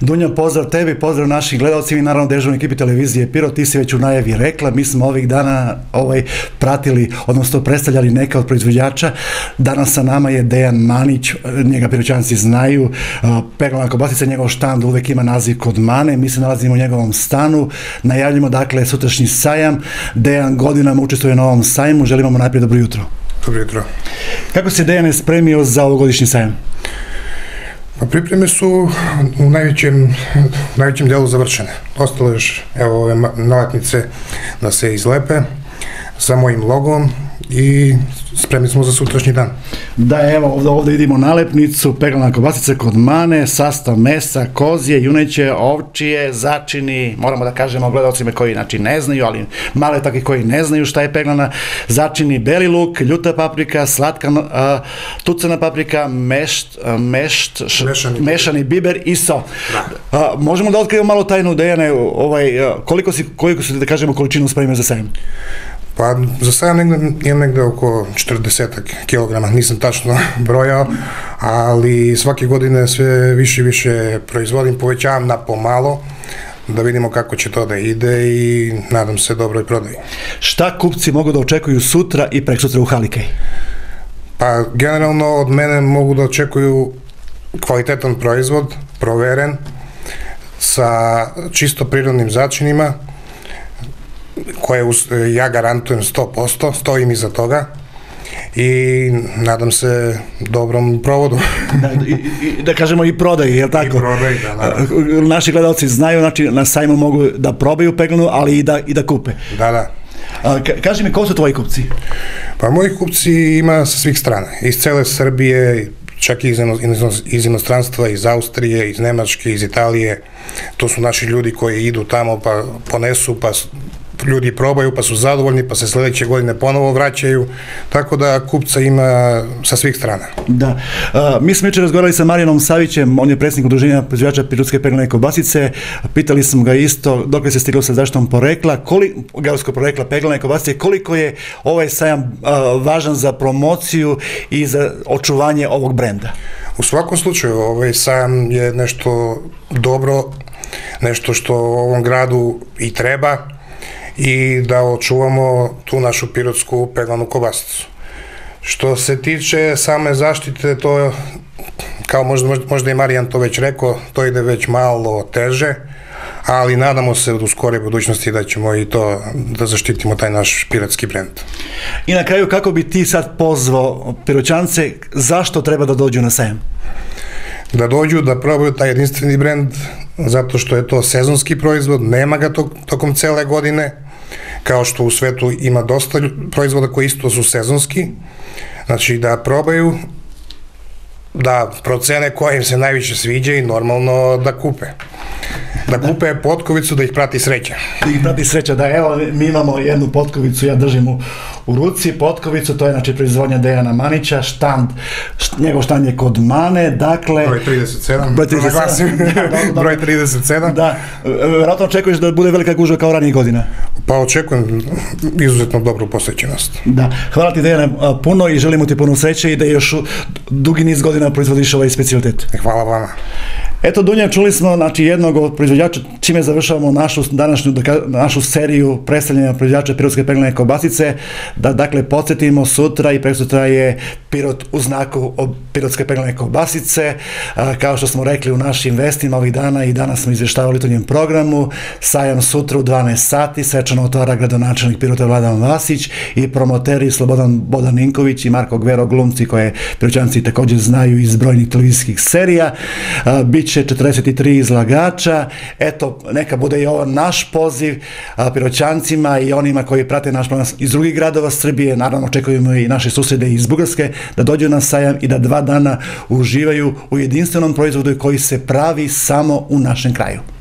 Dunja, pozdrav tebi, pozdrav našim gledalcima i naravno dežurnoj ekipi televizije Piro, ti si već u najavi rekla, mi smo ovih dana ovaj, pratili, odnosno predstavljali neka od proizvođača. Danas sa nama je Dejan Manić, njega piroćanci znaju, peglana kobasica, njegov štand uvek ima naziv kod Mane, mi se nalazimo u njegovom stanu, najavljamo dakle sutrašnji sajam, Dejan godinama učestvuje na ovom sajmu, želimo mu najprije dobro jutro. Dobro jutro. Kako se Dejan spremio za ovogodišnji sajam? Pa pripreme su u najvećem, najvećem delu završene. Ostalo još evo ove naletnice da se izlepe sa mojim logom i spremni smo za sutrašnji dan. Da, evo, ovde, ovde vidimo nalepnicu, peglana kobasica kod mane, sastav mesa, kozije, juneće, ovčije, začini, moramo da kažemo gledalcima koji znači ne znaju, ali male takvi koji ne znaju šta je peglana, začini beli luk, ljuta paprika, slatka uh, tucana paprika, mešt, uh, mešt, š, mešani, mešani biber i so. Da. Uh, možemo da otkrivamo malo tajnu Dejane, ovaj, uh, koliko si, koliko si da kažemo količinu spremio za sajam? Pa za sada negde, imam negde oko 40 kilograma, nisam tačno brojao, ali svake godine sve više i više proizvodim, povećavam na pomalo, da vidimo kako će to da ide i nadam se dobroj prodaji. Šta kupci mogu da očekuju sutra i prek sutra u Halikej? Pa generalno od mene mogu da očekuju kvalitetan proizvod, proveren, sa čisto prirodnim začinima, koje ja garantujem 100%, stojim iza toga i nadam se dobrom provodu. da, i, i, da kažemo i prodaj, je li tako? I prodaj, da, naravno. Naši gledalci znaju, znači na sajmu mogu da probaju peglanu, ali i da, i da kupe. Da, da. A, ka, kaži mi, ko su tvoji kupci? Pa moji kupci ima sa svih strana, iz cele Srbije, čak i iz, iz inostranstva, iz Austrije, iz Nemačke, iz Italije. To su naši ljudi koji idu tamo pa ponesu, pa ljudi probaju pa su zadovoljni pa se sledeće godine ponovo vraćaju tako da kupca ima sa svih strana. Da. A, mi smo juče razgovarali sa Marijanom Savićem, on je predsjednik udruženja proizvođača pirutske peglane kobasice. Pitali smo ga isto dok se stiglo sa zaštitom porekla, koli, porekla peglane kobasice, koliko je ovaj sajam a, važan za promociju i za očuvanje ovog brenda? U svakom slučaju, ovaj sajam je nešto dobro, nešto što ovom gradu i treba, i da očuvamo tu našu pirotsku peglanu kobasicu. Što se tiče same zaštite, to kao možda, možda i Marijan to već rekao, to ide već malo teže, ali nadamo se u skore budućnosti da ćemo i to da zaštitimo taj naš piratski brend. I na kraju kako bi ti sad pozvao piroćance, zašto treba da dođu na sajam? Da dođu, da probaju taj jedinstveni brend, zato što je to sezonski proizvod, nema ga to, tokom cele godine, kao što u svetu ima dosta proizvoda koji isto su sezonski, znači da probaju, da procene koja im se najviše sviđa i normalno da kupe da kupe potkovicu da ih prati sreća. Da ih prati sreća, da evo mi imamo jednu potkovicu, ja držim u, u ruci potkovicu, to je znači proizvodnja Dejana Manića, štand, št, njegov štand je kod Mane, dakle... Broj 37, broj 37, da, da, da, broj 37. Da, verovatno očekuješ da bude velika gužva kao ranijih godina. Pa očekujem izuzetno dobru posvećenost. Da, hvala ti Dejane puno i želimo ti puno sreće i da još dugi niz godina proizvodiš ovaj specialitet. Hvala vama. Eto, Dunja, čuli smo znači, jednog od proizvođača, čime završavamo našu današnju našu seriju predstavljanja proizvođača pirotske peglane kobasice, da dakle podsjetimo sutra i preksutra je pirot u znaku pirotske peglane kobasice, a, kao što smo rekli u našim vestima ovih dana i danas smo izveštavali to njem programu, sajam sutra u 12 sati, svečano otvara gradonačelnik pirota Vladan Vasić i promoteri Slobodan Bodan Ninković i Marko Gvero glumci koje piroćanci takođe znaju iz brojnih televizijskih serija. A, će 43 izlagača, eto, neka bude i ovo naš poziv a, piroćancima i onima koji prate naš plan iz drugih gradova Srbije, naravno očekujemo i naše susede iz Bugarske, da dođu na sajam i da dva dana uživaju u jedinstvenom proizvodu koji se pravi samo u našem kraju.